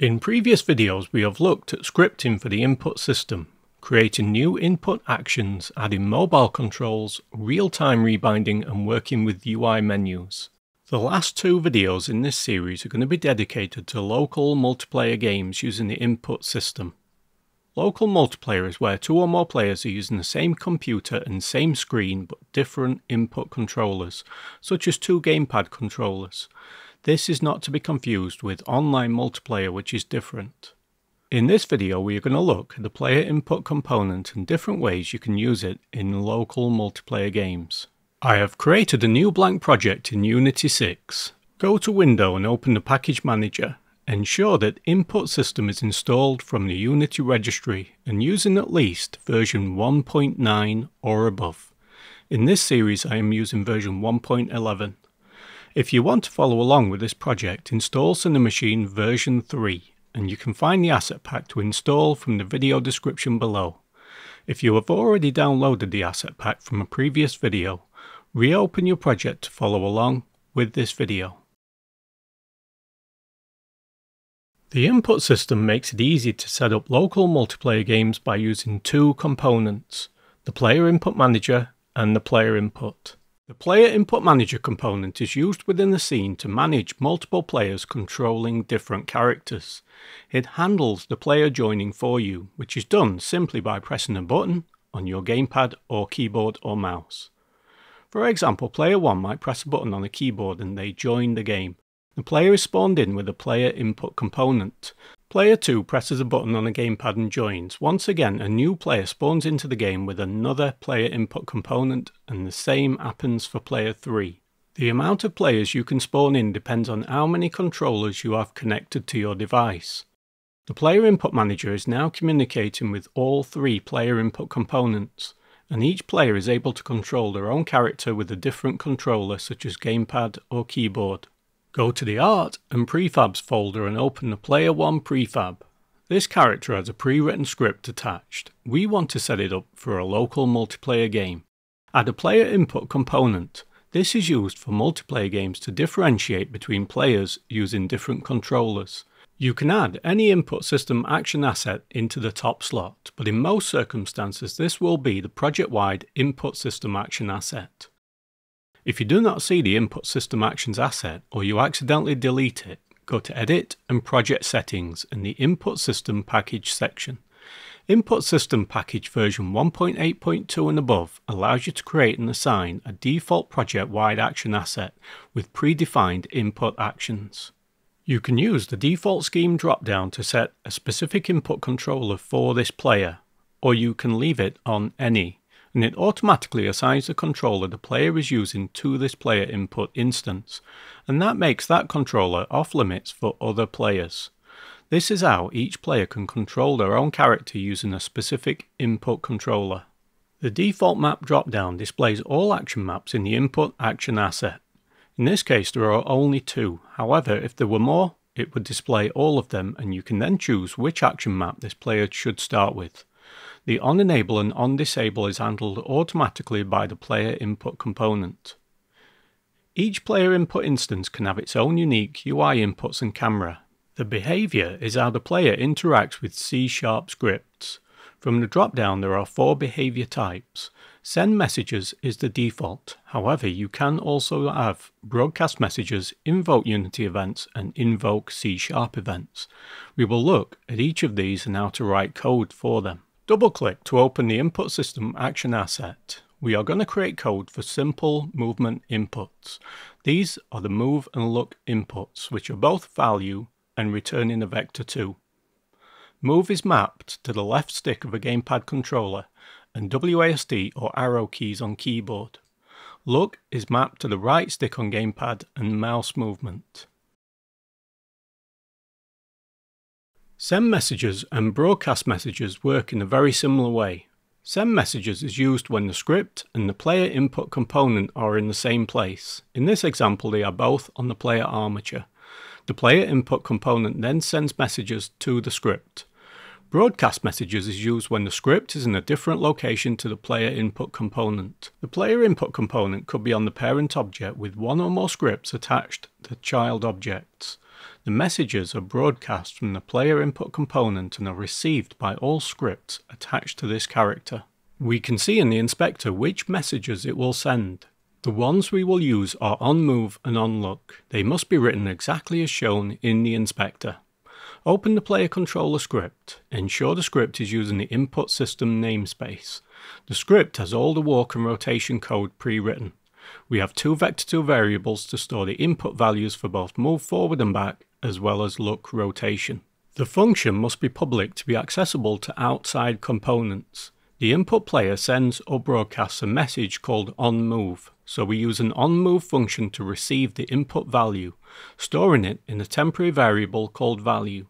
In previous videos we have looked at scripting for the input system, creating new input actions, adding mobile controls, real-time rebinding and working with UI menus. The last two videos in this series are going to be dedicated to local multiplayer games using the input system. Local multiplayer is where two or more players are using the same computer and same screen but different input controllers, such as two gamepad controllers. This is not to be confused with online multiplayer which is different. In this video we are going to look at the player input component and different ways you can use it in local multiplayer games. I have created a new blank project in Unity 6. Go to Window and open the Package Manager. Ensure that Input System is installed from the Unity registry and using at least version 1.9 or above. In this series I am using version 1.11. If you want to follow along with this project, install Cinemachine version 3 and you can find the asset pack to install from the video description below. If you have already downloaded the asset pack from a previous video, reopen your project to follow along with this video. The input system makes it easy to set up local multiplayer games by using two components, the player input manager and the player input. The Player Input Manager component is used within the scene to manage multiple players controlling different characters. It handles the player joining for you, which is done simply by pressing a button on your gamepad or keyboard or mouse. For example, player 1 might press a button on a keyboard and they join the game. The player is spawned in with a player input component. Player 2 presses a button on a gamepad and joins. Once again, a new player spawns into the game with another player input component, and the same happens for player 3. The amount of players you can spawn in depends on how many controllers you have connected to your device. The Player Input Manager is now communicating with all three player input components, and each player is able to control their own character with a different controller such as gamepad or keyboard. Go to the Art and Prefabs folder and open the Player 1 prefab. This character has a pre-written script attached. We want to set it up for a local multiplayer game. Add a player input component. This is used for multiplayer games to differentiate between players using different controllers. You can add any input system action asset into the top slot, but in most circumstances this will be the project-wide input system action asset. If you do not see the Input System Actions asset or you accidentally delete it, go to Edit and Project Settings in the Input System Package section. Input System Package version 1.8.2 and above allows you to create and assign a default project-wide action asset with predefined input actions. You can use the default scheme dropdown to set a specific input controller for this player, or you can leave it on any and it automatically assigns the controller the player is using to this player input instance, and that makes that controller off limits for other players. This is how each player can control their own character using a specific input controller. The default map dropdown displays all action maps in the input action asset. In this case there are only two, however if there were more it would display all of them and you can then choose which action map this player should start with. The on-enable and on-disable is handled automatically by the player input component. Each player input instance can have its own unique UI inputs and camera. The behavior is how the player interacts with C-sharp scripts. From the drop-down there are four behavior types. Send messages is the default. However, you can also have broadcast messages, invoke Unity events, and invoke C-sharp events. We will look at each of these and how to write code for them. Double-click to open the input system action asset. We are going to create code for simple movement inputs. These are the move and look inputs, which are both value and returning a vector 2. Move is mapped to the left stick of a gamepad controller and WASD or arrow keys on keyboard. Look is mapped to the right stick on gamepad and mouse movement. Send messages and broadcast messages work in a very similar way. Send messages is used when the script and the player input component are in the same place. In this example they are both on the player armature. The player input component then sends messages to the script. Broadcast messages is used when the script is in a different location to the player input component. The player input component could be on the parent object with one or more scripts attached to child objects. The messages are broadcast from the player input component and are received by all scripts attached to this character. We can see in the inspector which messages it will send. The ones we will use are onMove and onLook. They must be written exactly as shown in the inspector. Open the player controller script. Ensure the script is using the input system namespace. The script has all the walk and rotation code pre-written. We have two vector2 variables to store the input values for both move forward and back, as well as look rotation. The function must be public to be accessible to outside components. The input player sends or broadcasts a message called onMove, so we use an onMove function to receive the input value, storing it in a temporary variable called value.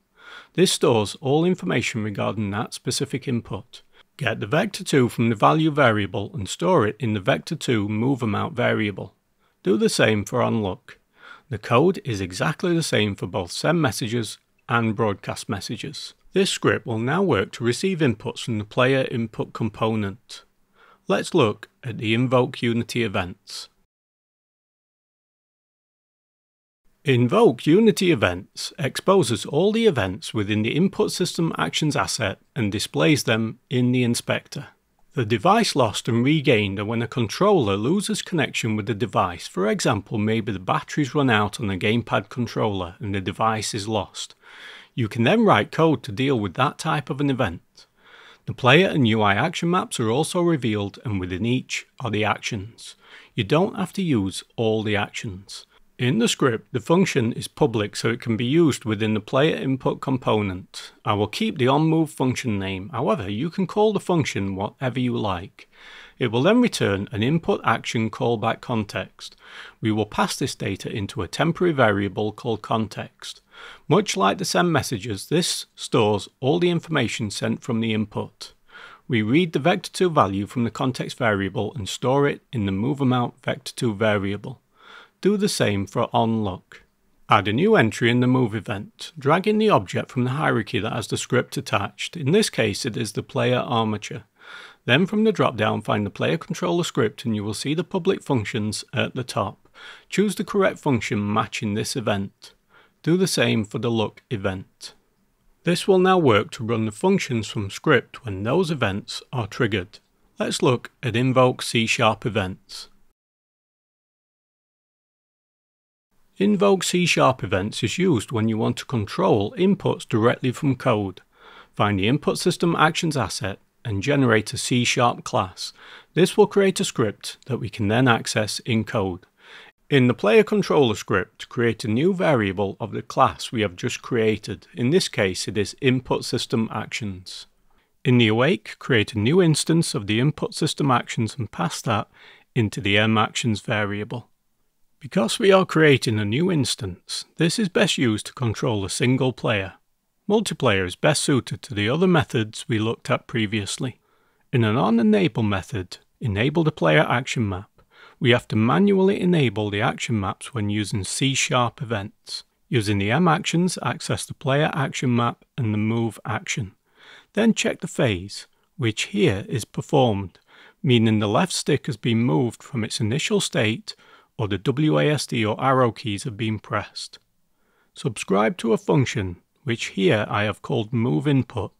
This stores all information regarding that specific input. Get the vector2 from the value variable and store it in the vector2 moveAmount variable. Do the same for onLook. The code is exactly the same for both send messages and broadcast messages. This script will now work to receive inputs from the player input component. Let's look at the invoke Unity events. Invoke Unity Events exposes all the events within the Input System Actions asset and displays them in the inspector. The device lost and regained are when a controller loses connection with the device. For example, maybe the batteries run out on a gamepad controller and the device is lost. You can then write code to deal with that type of an event. The player and UI action maps are also revealed and within each are the actions. You don't have to use all the actions. In the script, the function is public so it can be used within the player input component. I will keep the onMove function name, however you can call the function whatever you like. It will then return an input action callback context. We will pass this data into a temporary variable called context. Much like the send messages, this stores all the information sent from the input. We read the vector2 value from the context variable and store it in the moveAmount vector2 variable. Do the same for onLook. Add a new entry in the move event, dragging the object from the hierarchy that has the script attached. In this case it is the player armature. Then from the drop-down find the player controller script and you will see the public functions at the top. Choose the correct function matching this event. Do the same for the look event. This will now work to run the functions from script when those events are triggered. Let's look at invoke C-sharp events. Invoke C-sharp events is used when you want to control inputs directly from code. Find the input system actions asset and generate a C-sharp class. This will create a script that we can then access in code. In the player controller script, create a new variable of the class we have just created. In this case, it is input system actions. In the awake, create a new instance of the input system actions and pass that into the mActions variable. Because we are creating a new instance, this is best used to control a single player. Multiplayer is best suited to the other methods we looked at previously. In an onEnable method, enable the player action map. We have to manually enable the action maps when using C-sharp events. Using the M actions, access the player action map and the move action. Then check the phase, which here is performed, meaning the left stick has been moved from its initial state or the WASD or arrow keys have been pressed. Subscribe to a function, which here I have called move input,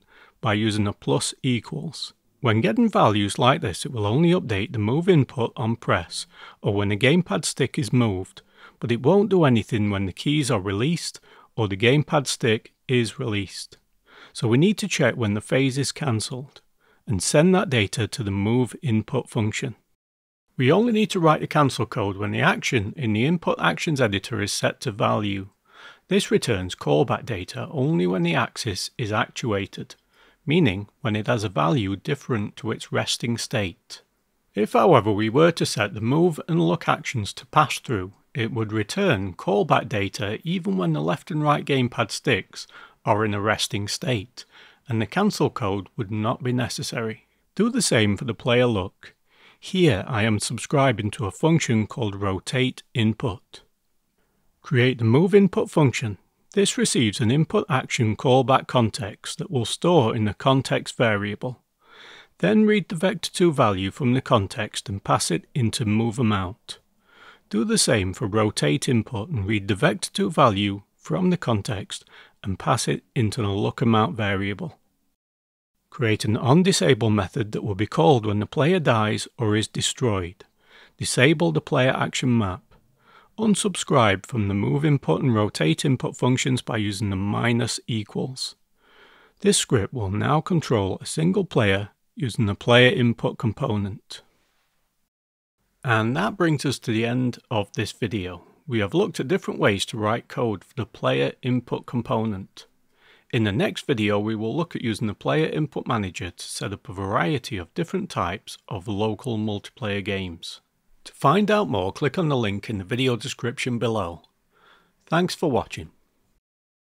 by using a plus equals. When getting values like this, it will only update the move input on press, or when the gamepad stick is moved, but it won't do anything when the keys are released or the gamepad stick is released. So we need to check when the phase is cancelled, and send that data to the move input function. We only need to write the cancel code when the action in the input actions editor is set to value. This returns callback data only when the axis is actuated, meaning when it has a value different to its resting state. If however we were to set the move and look actions to pass through, it would return callback data even when the left and right gamepad sticks are in a resting state, and the cancel code would not be necessary. Do the same for the player look. Here I am subscribing to a function called rotate input. Create the move input function. This receives an input action callback context that will store in the context variable. Then read the vector2 value from the context and pass it into moveAmount. Do the same for rotate input and read the vector2 value from the context and pass it into the lookamount variable. Create an onDisable method that will be called when the player dies or is destroyed. Disable the player action map. Unsubscribe from the move input and rotate input functions by using the minus equals. This script will now control a single player using the player input component. And that brings us to the end of this video. We have looked at different ways to write code for the player input component. In the next video we will look at using the player input manager to set up a variety of different types of local multiplayer games. To find out more click on the link in the video description below. Thanks for watching.